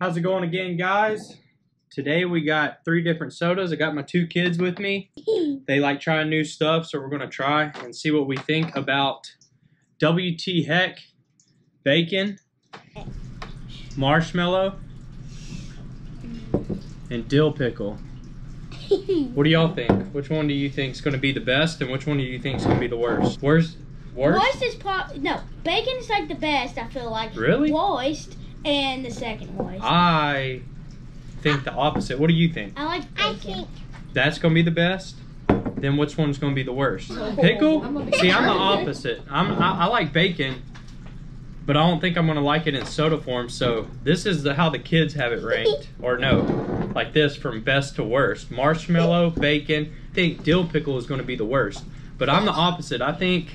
How's it going again, guys? Today we got three different sodas. I got my two kids with me. They like trying new stuff, so we're gonna try and see what we think about WT Heck bacon, marshmallow, and dill pickle. What do y'all think? Which one do you think is gonna be the best, and which one do you think is gonna be the worst? Worst? Worst? Moist is pro- no bacon is like the best. I feel like Really? moist and the second moist. I think the opposite. What do you think? I like I think That's gonna be the best. Then which one's gonna be the worst? Pickle? See, I'm the opposite. I'm I, I like bacon, but I don't think I'm gonna like it in soda form. So this is the, how the kids have it ranked, or no, like this from best to worst. Marshmallow, bacon. I think dill pickle is gonna be the worst. But I'm the opposite. I think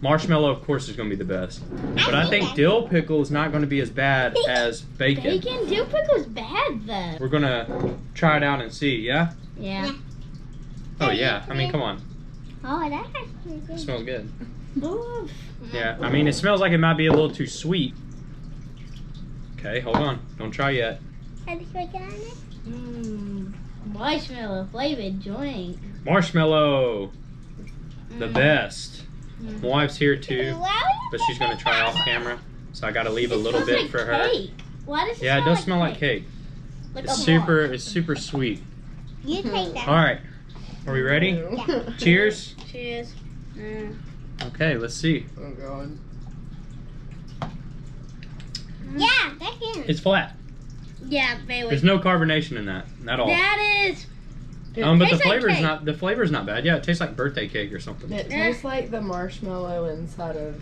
marshmallow, of course, is gonna be the best. But I think dill pickle is not gonna be as bad as bacon. Bacon dill pickle is bad though. We're gonna try it out and see. Yeah. Yeah. Oh yeah. I mean, come on. Oh, that pretty It good. smells good. Oof. Yeah, I mean, it smells like it might be a little too sweet. Okay, hold on. Don't try yet. Have you tried on it? Mm, marshmallow flavored drink. Marshmallow, the Mm. best. Mm. My wife's here too, but she's gonna try off camera, so I gotta leave a little bit like for her. Cake. Why does it Yeah, it smell does smell like cake. Like It's super, it's super sweet. You take that. All right, are we ready? Yeah. Cheers. Cheers. Mm. Okay, let's see. Oh god. Yeah, that's it. It's flat. Yeah, Bailey. There's no carbonation in that at all. That is. Um, but the tastes like flavor's cake. not the flavor's not bad. Yeah, it tastes like birthday cake or something. It tastes like the marshmallow inside of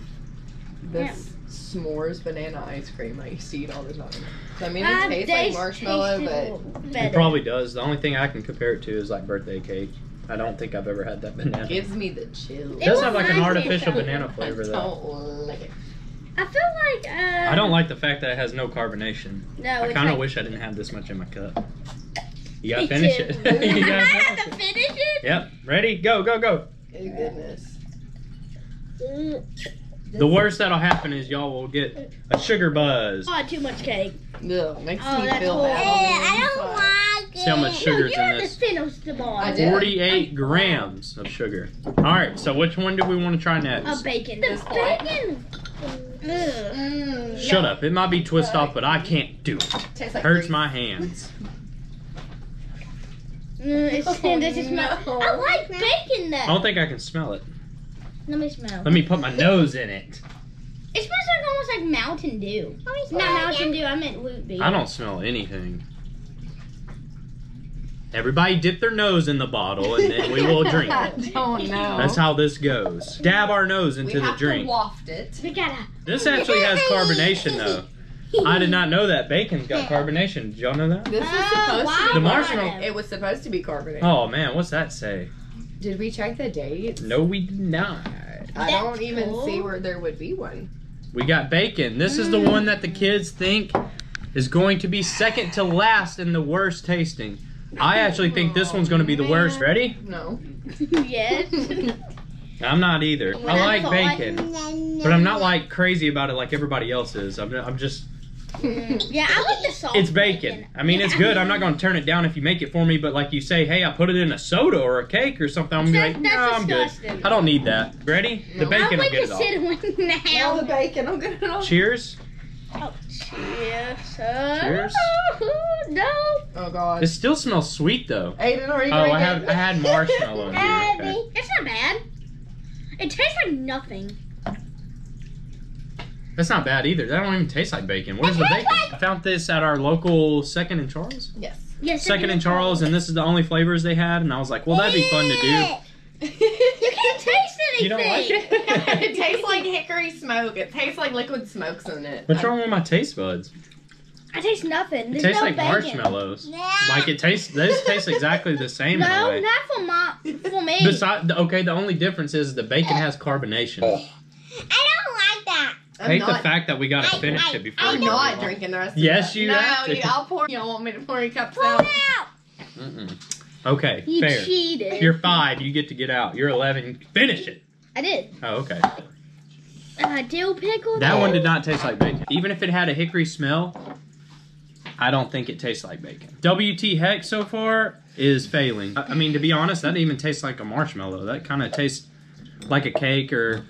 this s'mores banana ice cream I used to eat all the time. So I mean, it I tastes like taste- marshmallow, tasted but better. It probably does. The only thing I can compare it to is like birthday cake. I don't think I've ever had that banana. it gives me the chills. It does was have like an nice artificial though. banana I flavor though. don't like it. I feel like. Uh, I don't like the fact that it has no carbonation. No, I it's kind of like, wish I didn't have this much in my cup. You gotta finish it. you I gotta have finish to it. finish it. Yep. Ready? Go, go, go. Oh goodness. The worst that'll happen is y'all will get a sugar buzz. Oh, too much cake. Ugh, makes Oh, me that's feel bad. I don't like it. See how much sugar- Sugar's no, you in have this. to finish the bar. I 48 grams of sugar. All right, so which one do we want to try next? A bacon. This The bacon. Mm, Shut up. It might be twist off, but I can't do it. tastes like Hurts grease. my hands. Mm, Oh, does it smell? no. I like bacon though. I don't think I can smell it. Let me smell. Let me put my nose in it. It smells like almost like Mountain Dew. Not it Mountain. Dew. I meant Woot Beer. I don't smell anything. Everybody dip their nose in the bottle and then we will drink it. Oh no. That's how this goes. Dab our nose we into the have drink. to waft it. We gotta. This actually has carbonation though. I did not know that bacon's got carbonation. Did y'all know that? This is Uh, supposed why to be The marshmallow- not? It was supposed to be carbonated. Oh man, what's that say? Did we check the dates? No, we did not. I don't even cool. see where there would be one. We got bacon. This is the Mm. one that the kids think is going to be second to last in the worst tasting. I actually think this one's going to be the worst. Ready? No. yes. I'm not either. When I I like thought- bacon, but I'm not like crazy about it like everybody else is. I'm, I'm just, yeah, I like the salt. it's bacon. I mean, it's good. I'm not going to turn it down if you make it for me, but like you say, hey, I put it in a soda or a cake or something, I'm gonna like, That's- no, that's I'm good. I don't need that. Ready? The bacon I'd will get to it all. sit one now. Now the bacon, I'm gonna know. Cheers. Oh, cheers. Uh, Cheers. no. Oh god. It still smells sweet though. Aiden, are you Oh, I drinking? had I had marshmallow in here. Okay. It's not bad. It tastes like nothing. That's not bad either. That don't even taste like bacon. Where's the bacon? I found this at our local Second and Charles. Yes. Yes. Second and Charles, and this is the only flavors they had, and I was like, well, that'd be fun to do. You can't taste anything. You don't like it? it tastes like hickory smoke. It tastes like liquid smokes in it. What's wrong with my taste buds? I taste nothing. It tastes no like bacon. marshmallows. Like it tastes. This tastes exactly the same in a No, way. not for my for me. Besides, okay, the only difference is the bacon has carbonation. I don't like that. I I'm hate not, the fact that we gotta I- finish I- it before. I'm we not move drinking the rest Yes, of you No, have to. you- I'll pour. You don't want me to pour your cups Pull out? it out. Mm-mm. Okay, you fair. cheated. You're five. You get to get out. You're eleven. Finish it. I did. Oh, okay. Uh, dill pickle. That though? one did not taste like bacon. Even if it had a hickory smell, I don't think it tastes like bacon. WT Heck so far is failing. I I mean, to be honest, that even tastes like a marshmallow. That kind of tastes like a cake or,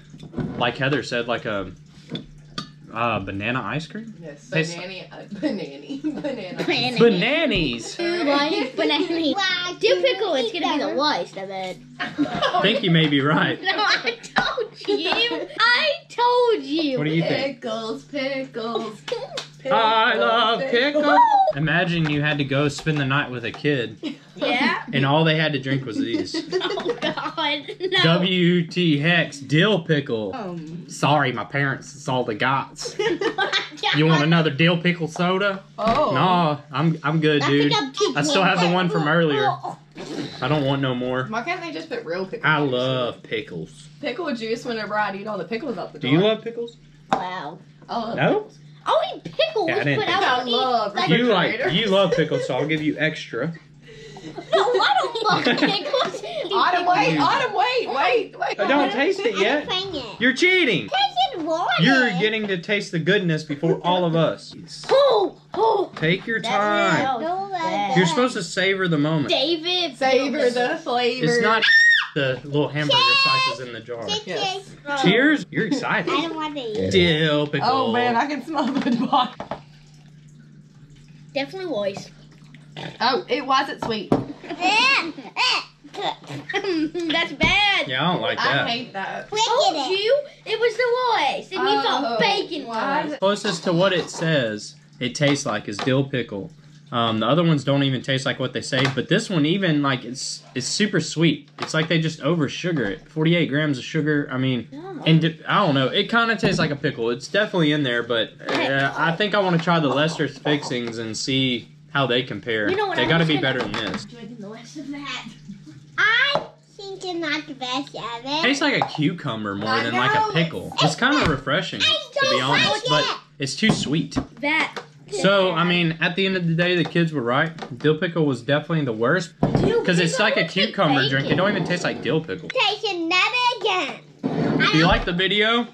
like Heather said, like a uh, banana ice cream. Yes. Tastes- Banana. Uh, banana. Banana. Banana. Bananas. You like banana. Wow, Dill pickle is gonna be the worst, I bet. I think you may be right. No, I told you. I told you. What do you think? Pickles, pickles. I love pickles. pickles. Imagine you had to go spend the night with a kid, Yeah. and all they had to drink was these. Oh God. No. WT Heck dill pickle. Um. Sorry, my parents saw the gots. You want another dill pickle soda? Oh. No, I'm I'm good, I dude. I'm I still have the one from earlier. Oh, I don't want no more. Why can't they just put real pickles? I in your love pickles. pickle juice whenever I eat all the pickles out the door. Do you love pickles? Wow. I love No? pickles. I'll eat pickles, Yeah, I didn't but think I I won't eat. love like- You like you love pickles, so I'll give you extra. No, I don't love pickles. Autumn, wait, Autumn, wait, wait, wait. I don't taste it yet. it. You're cheating. Tasted water. You're getting to taste the goodness before all of us. Oh, oh. Take your time. it. No, bad. You're supposed to savor the moment. David. Savor the flavor. It's not the little hamburger slices in the jar. Cheers. Yes. Cheers. Cheers. You're excited. I don't want to eat. Dill pickle. Oh man, I can smell the bottle. Definitely was. Oh, it wasn't sweet. That's bad. Yeah, I don't like that. I hate that. Look Told it. you it was the worst, and you Oh, thought bacon why was. is Closest to what it says it tastes like is dill pickle. Um, the other ones don't even taste like what they say, but this one even like it's it's super sweet. It's like they just over sugar it. Forty eight grams of sugar. I mean, and I don't know. It kind of tastes like a pickle. It's definitely in there, but uh, I think I want to try the Lester's Fixins and see how they compare. You know what, they got to be gonna- better than this. Drinking the rest of that. I think it's not the best of it. tastes like a cucumber more I than like a pickle. It's kind of refreshing, to be don't like honest, but it. it's too sweet. That. So I mean, at the end of the day, the kids were right. Dill pickle was definitely the worst because it's like a cucumber drink. It don't even taste like dill pickle. Taste another again. If you like the video,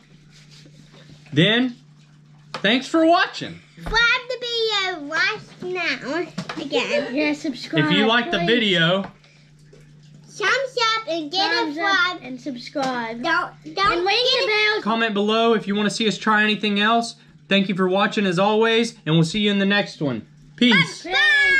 then thanks for watching. Subscribe the video right now. Again. Yeah, subscribe. If you like the video, Thumbs up and get a Thumbs up subscribe. and subscribe. Don't don't And ring forget the bell. comment below if you want to see us try anything else. Thank you for watching as always, and we'll see you in the next one. Peace. Bye.